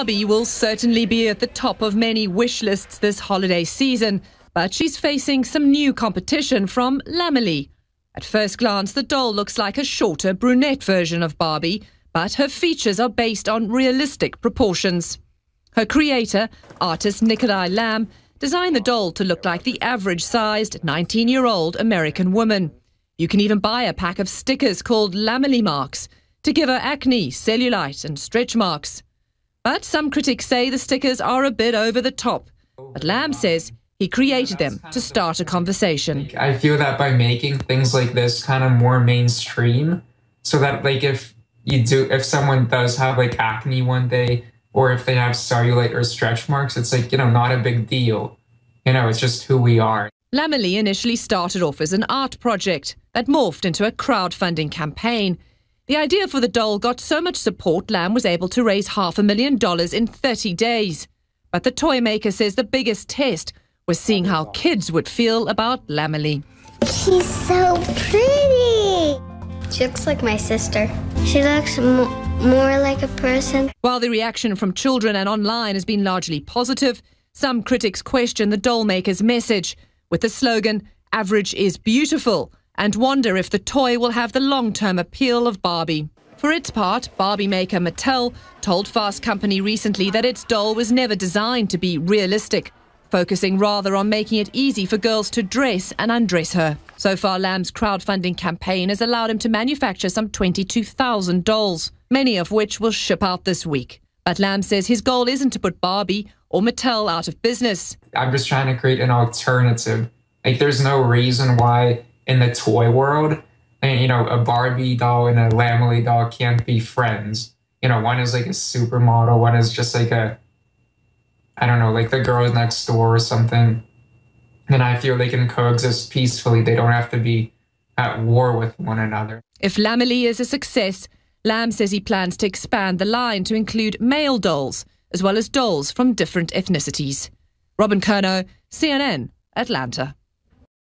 Barbie will certainly be at the top of many wish lists this holiday season, but she's facing some new competition from Lammily. At first glance, the doll looks like a shorter brunette version of Barbie, but her features are based on realistic proportions. Her creator, artist Nikolay Lamm, designed the doll to look like the average sized 19 year old American woman. You can even buy a pack of stickers called Lammily marks to give her acne, cellulite, and stretch marks. But some critics say the stickers are a bit over the top. But Lamm says he created them to start a conversation. I feel that by making things like this kind of more mainstream, so that like if you do, if someone does have like acne one day, or if they have cellulite or stretch marks, it's like, you know, not a big deal. You know, it's just who we are. Lammily initially started off as an art project that morphed into a crowdfunding campaign. The idea for the doll got so much support, Lamm was able to raise half a million dollars in 30 days. But the toy maker says the biggest test was seeing how kids would feel about Lammily. She's so pretty. She looks like my sister. She looks mo- more like a person. While the reaction from children and online has been largely positive, some critics question the doll maker's message with the slogan, Average is beautiful, and wonder if the toy will have the long term appeal of Barbie. For its part, Barbie maker Mattel told Fast Company recently that its doll was never designed to be realistic, focusing rather on making it easy for girls to dress and undress her. So far, Lamm's crowdfunding campaign has allowed him to manufacture some 22,000 dolls, many of which will ship out this week. But Lamm says his goal isn't to put Barbie or Mattel out of business. I'm just trying to create an alternative. Like, there's no reason why in the toy world, and you know, a Barbie doll and a Lammily doll can't be friends. You know, one is like a supermodel, one is just like a, I don't know, like the girl next door or something. And I feel they can coexist peacefully. They don't have to be at war with one another. If Lammily is a success, Lamm says he plans to expand the line to include male dolls, as well as dolls from different ethnicities. Robyn Curnow, CNN, Atlanta.